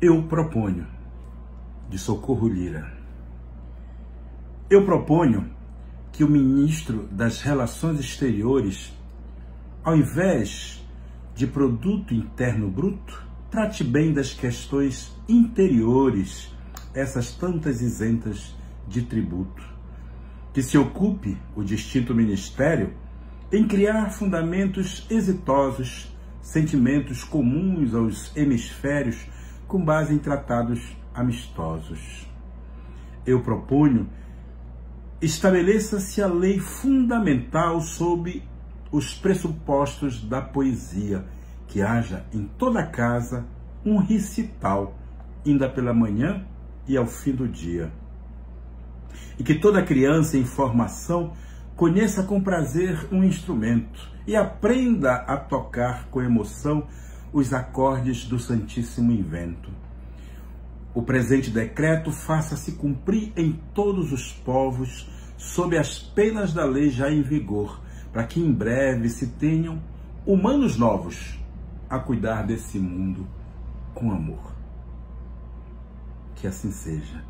Eu proponho, de Socorro Lira. Eu proponho que o ministro das Relações Exteriores, ao invés de produto interno bruto, trate bem das questões interiores, essas tantas isentas de tributo. Que se ocupe o distinto ministério em criar fundamentos exitosos, sentimentos comuns aos hemisférios com base em tratados amistosos. Eu proponho estabeleça-se a lei fundamental sobre os pressupostos da poesia, que haja em toda casa um recital, ainda pela manhã e ao fim do dia. E que toda criança em formação conheça com prazer um instrumento e aprenda a tocar com emoção os acordes do Santíssimo Invento. O presente decreto faça-se cumprir em todos os povos, sob as penas da lei já em vigor, para que em breve se tenham humanos novos a cuidar desse mundo com amor. Que assim seja.